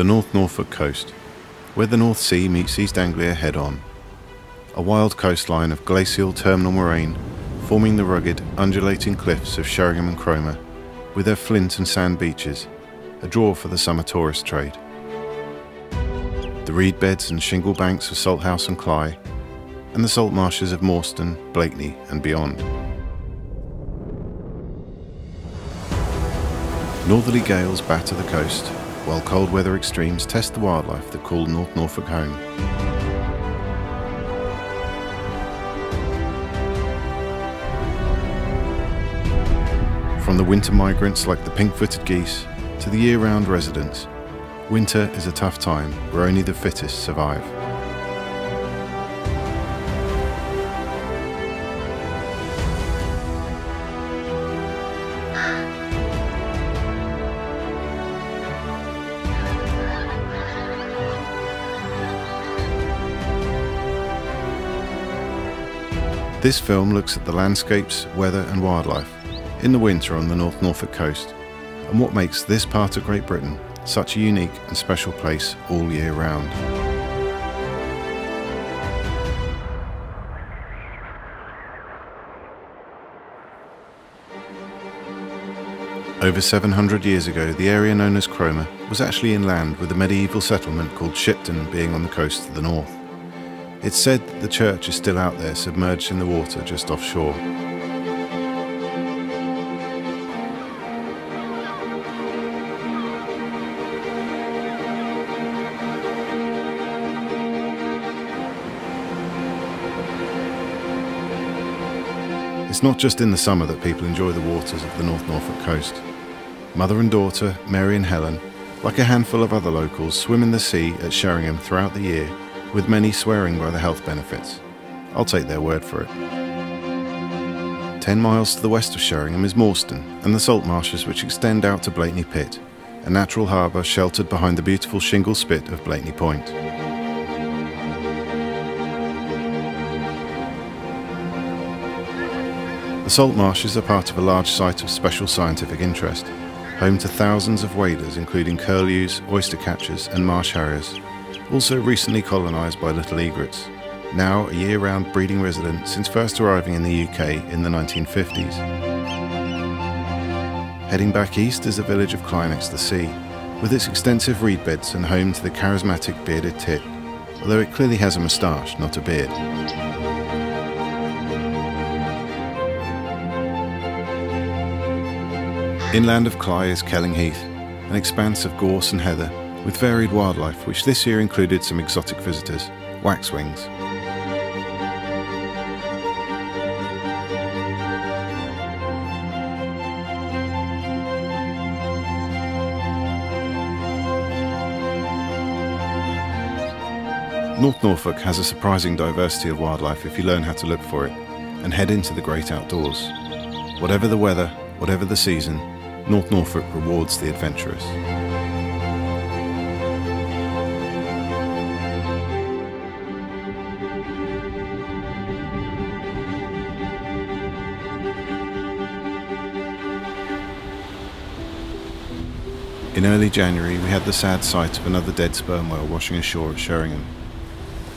the North Norfolk coast, where the North Sea meets East Anglia head on. A wild coastline of glacial terminal moraine forming the rugged, undulating cliffs of Sheringham and Cromer, with their flint and sand beaches, a draw for the summer tourist trade. The reed beds and shingle banks of Salthouse and Cley, and the salt marshes of Morston, Blakeney, and beyond. Northerly gales batter the coast, while cold weather extremes test the wildlife that call North Norfolk home. From the winter migrants like the pink-footed geese to the year-round residents, winter is a tough time where only the fittest survive. This film looks at the landscapes, weather and wildlife in the winter on the North Norfolk coast and what makes this part of Great Britain such a unique and special place all year round. Over 700 years ago, the area known as Cromer was actually inland with a medieval settlement called Shipden being on the coast to the north. It's said that the church is still out there submerged in the water just offshore. It's not just in the summer that people enjoy the waters of the North Norfolk coast. Mother and daughter, Mary and Helen, like a handful of other locals, swim in the sea at Sheringham throughout the year with many swearing by the health benefits. I'll take their word for it. Ten miles to the west of Sheringham is Morston and the salt marshes which extend out to Blakeney Pit, a natural harbour sheltered behind the beautiful shingle spit of Blakeney Point. The salt marshes are part of a large site of special scientific interest, home to thousands of waders including curlews, oyster catchers and marsh harriers, also recently colonised by little egrets, now a year-round breeding resident since first arriving in the UK in the 1950s. Heading back east is the village of Cley next the sea, with its extensive reed beds and home to the charismatic bearded tit, although it clearly has a moustache, not a beard. Inland of Cley is Kelling Heath, an expanse of gorse and heather with varied wildlife, which this year included some exotic visitors, waxwings. North Norfolk has a surprising diversity of wildlife if you learn how to look for it and head into the great outdoors. Whatever the weather, whatever the season, North Norfolk rewards the adventurous. In early January, we had the sad sight of another dead sperm whale washing ashore at Sheringham.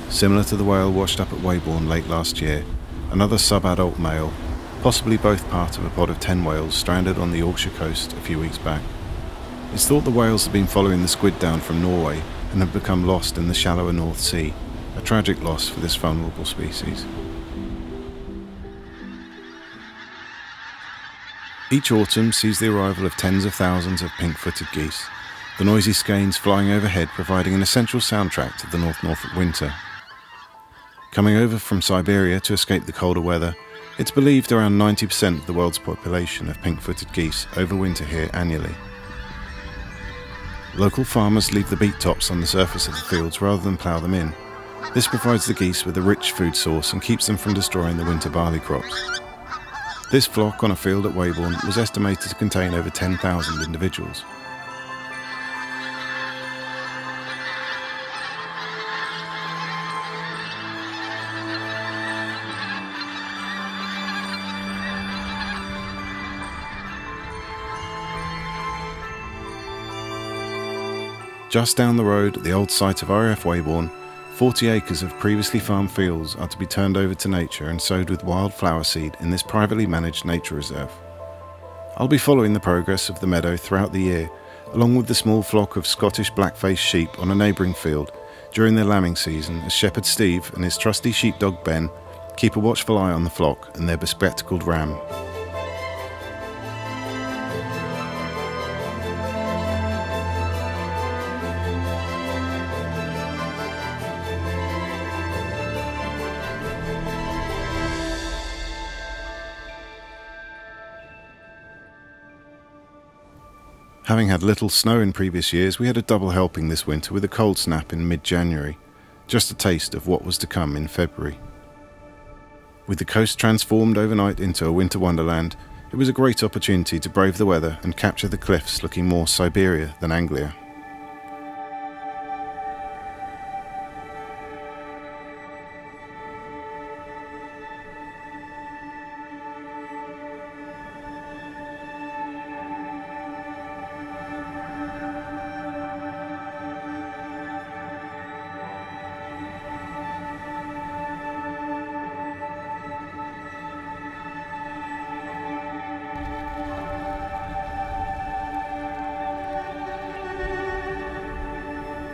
Similar to the whale washed up at Weybourne late last year, another sub-adult male, possibly both part of a pod of 10 whales, stranded on the Yorkshire coast a few weeks back. It's thought the whales had been following the squid down from Norway and had become lost in the shallower North Sea, a tragic loss for this vulnerable species. Each autumn sees the arrival of tens of thousands of pink-footed geese, the noisy skeins flying overhead providing an essential soundtrack to the North Norfolk winter. Coming over from Siberia to escape the colder weather, it's believed around 90% of the world's population of pink-footed geese overwinter here annually. Local farmers leave the beet tops on the surface of the fields rather than plough them in. This provides the geese with a rich food source and keeps them from destroying the winter barley crops. This flock on a field at Weybourne was estimated to contain over 10,000 individuals. Just down the road at the old site of RAF Weybourne, 40 acres of previously farmed fields are to be turned over to nature and sowed with wildflower seed in this privately managed nature reserve. I'll be following the progress of the meadow throughout the year, along with the small flock of Scottish black-faced sheep on a neighbouring field during their lambing season as Shepherd Steve and his trusty sheepdog Ben keep a watchful eye on the flock and their bespectacled ram. Having had little snow in previous years, we had a double helping this winter with a cold snap in mid January, just a taste of what was to come in February. With the coast transformed overnight into a winter wonderland, it was a great opportunity to brave the weather and capture the cliffs looking more Siberia than Anglia.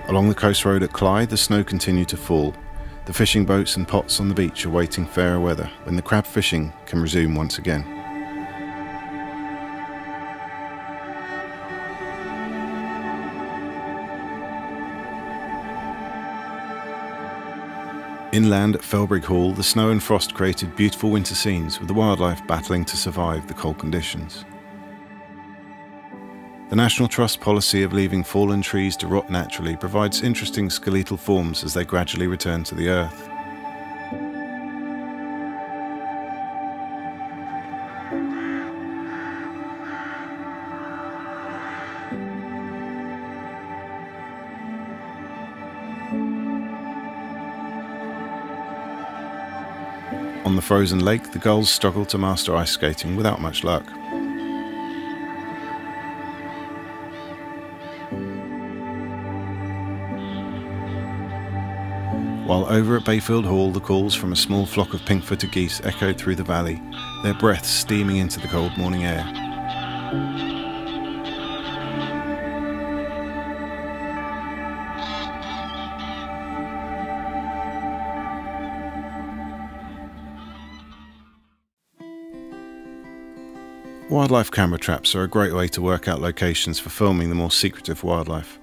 Along the coast road at Cley, the snow continued to fall. The fishing boats and pots on the beach are waiting fairer weather when the crab fishing can resume once again. Inland at Felbrigg Hall, the snow and frost created beautiful winter scenes with the wildlife battling to survive the cold conditions. The National Trust policy of leaving fallen trees to rot naturally provides interesting skeletal forms as they gradually return to the earth. On the frozen lake, the gulls struggle to master ice skating without much luck. While over at Bayfield Hall the calls from a small flock of pink-footed geese echoed through the valley, their breaths steaming into the cold morning air. Wildlife camera traps are a great way to work out locations for filming the more secretive wildlife.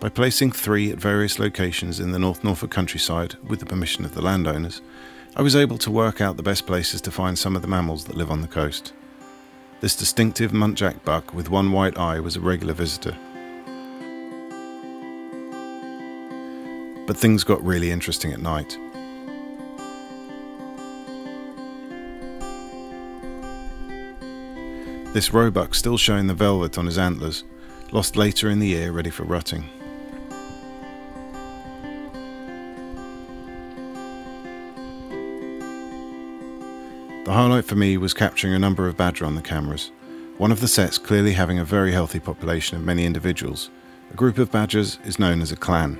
By placing three at various locations in the North Norfolk countryside with the permission of the landowners, I was able to work out the best places to find some of the mammals that live on the coast. This distinctive muntjac buck with one white eye was a regular visitor. But things got really interesting at night. This roebuck still showing the velvet on his antlers, lost later in the year ready for rutting. The highlight for me was capturing a number of badger on the cameras, one of the setts clearly having a very healthy population of many individuals. A group of badgers is known as a clan.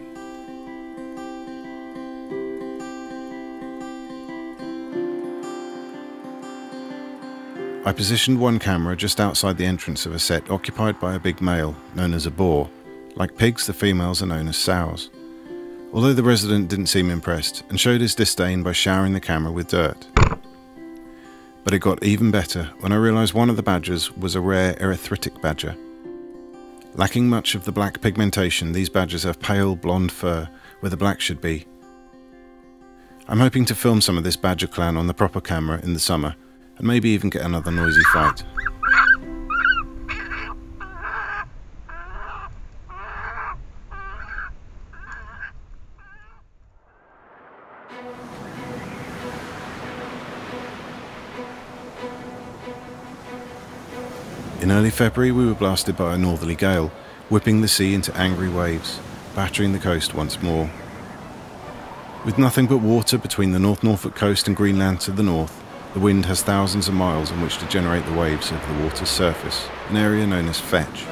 I positioned one camera just outside the entrance of a sett occupied by a big male, known as a boar. Like pigs, the females are known as sows. Although the resident didn't seem impressed and showed his disdain by showering the camera with dirt. But it got even better when I realised one of the badgers was a rare erythritic badger. Lacking much of the black pigmentation, these badgers have pale blonde fur where the black should be. I'm hoping to film some of this badger clan on the proper camera in the summer and maybe even get another noisy fight. In early February, we were blasted by a northerly gale, whipping the sea into angry waves, battering the coast once more. With nothing but water between the North Norfolk coast and Greenland to the north, the wind has thousands of miles in which to generate the waves over the water's surface, an area known as fetch.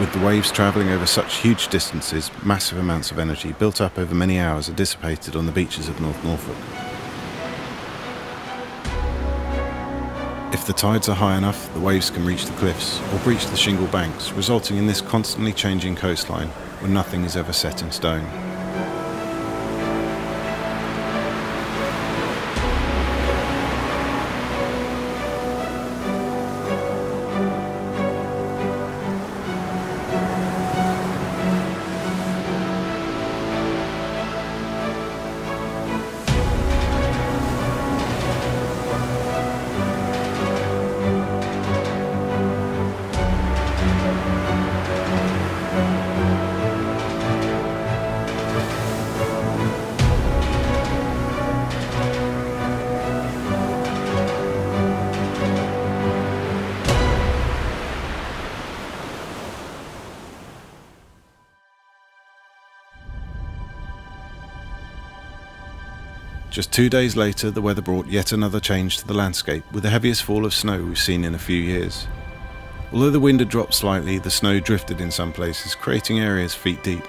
With the waves travelling over such huge distances, massive amounts of energy built up over many hours are dissipated on the beaches of North Norfolk. If the tides are high enough, the waves can reach the cliffs or breach the shingle banks, resulting in this constantly changing coastline where nothing is ever set in stone. Just two days later, the weather brought yet another change to the landscape with the heaviest fall of snow we've seen in a few years. Although the wind had dropped slightly, the snow drifted in some places, creating areas feet deep.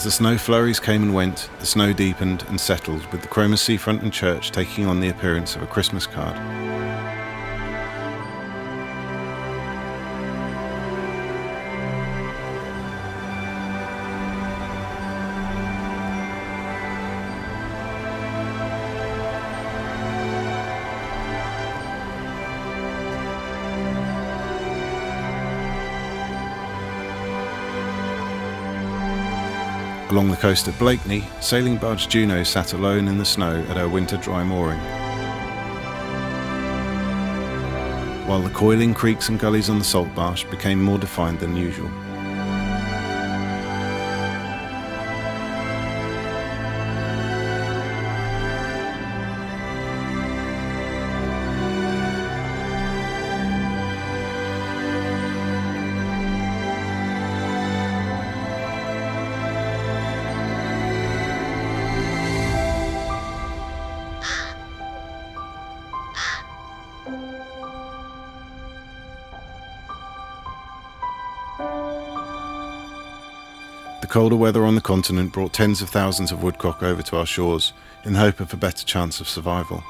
As the snow flurries came and went, the snow deepened and settled, with the Cromer seafront and church taking on the appearance of a Christmas card. Along the coast of Blakeney, sailing barge Juno sat alone in the snow at her winter dry mooring. While the coiling creeks and gullies on the salt marsh became more defined than usual. Colder weather on the continent brought tens of thousands of woodcock over to our shores in the hope of a better chance of survival.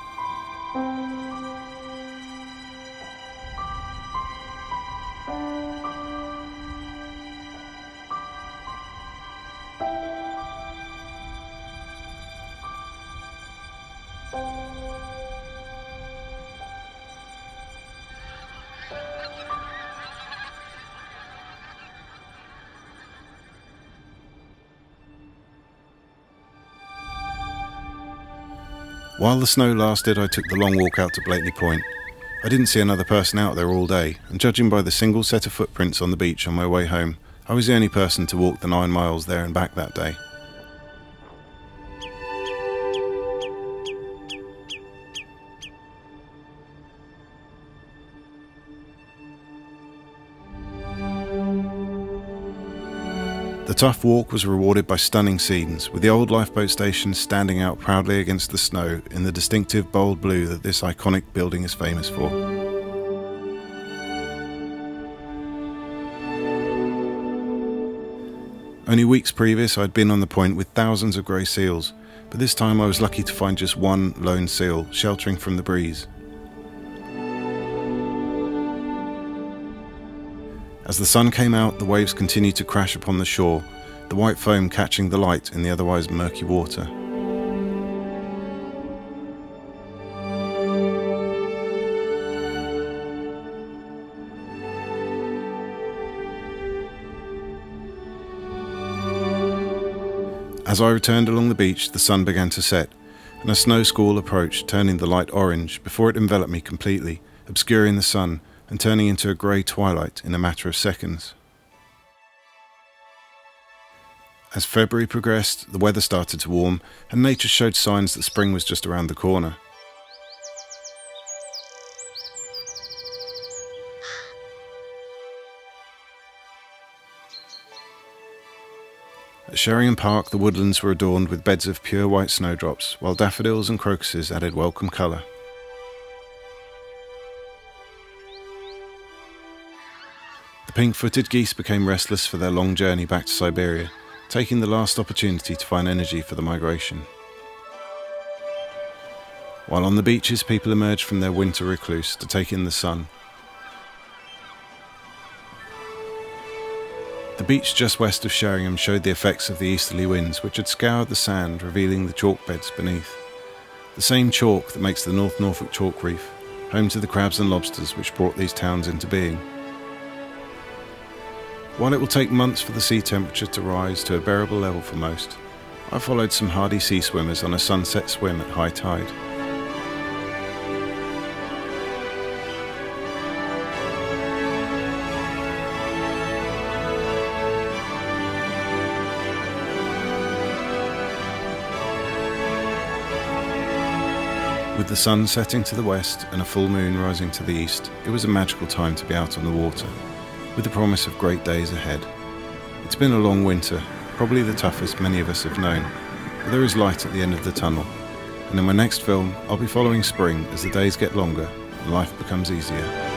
While the snow lasted, I took the long walk out to Blakeney Point. I didn't see another person out there all day, and judging by the single set of footprints on the beach on my way home, I was the only person to walk the nine miles there and back that day. Tough walk was rewarded by stunning scenes, with the old lifeboat station standing out proudly against the snow in the distinctive bold blue that this iconic building is famous for. Only weeks previous, I'd been on the point with thousands of grey seals, but this time I was lucky to find just one lone seal sheltering from the breeze. As the sun came out, the waves continued to crash upon the shore, the white foam catching the light in the otherwise murky water. As I returned along the beach, the sun began to set, and a snow squall approached, turning the light orange before it enveloped me completely, obscuring the sun and turning into a grey twilight in a matter of seconds. As February progressed, the weather started to warm, and nature showed signs that spring was just around the corner. At Sheringham Park, the woodlands were adorned with beds of pure white snowdrops, while daffodils and crocuses added welcome colour. The pink footed geese became restless for their long journey back to Siberia, taking the last opportunity to find energy for the migration. While on the beaches, people emerged from their winter recluse to take in the sun The beach just west of Sheringham showed the effects of the easterly winds, which had scoured the sand, revealing the chalk beds beneath. The same chalk that makes the North Norfolk Chalk Reef, home to the crabs and lobsters which brought these towns into being. While it will take months for the sea temperature to rise to a bearable level for most, I followed some hardy sea swimmers on a sunset swim at high tide. With the sun setting to the west and a full moon rising to the east, it was a magical time to be out on the water, with the promise of great days ahead. It's been a long winter, probably the toughest many of us have known, but there is light at the end of the tunnel, and in my next film, I'll be following spring as the days get longer and life becomes easier.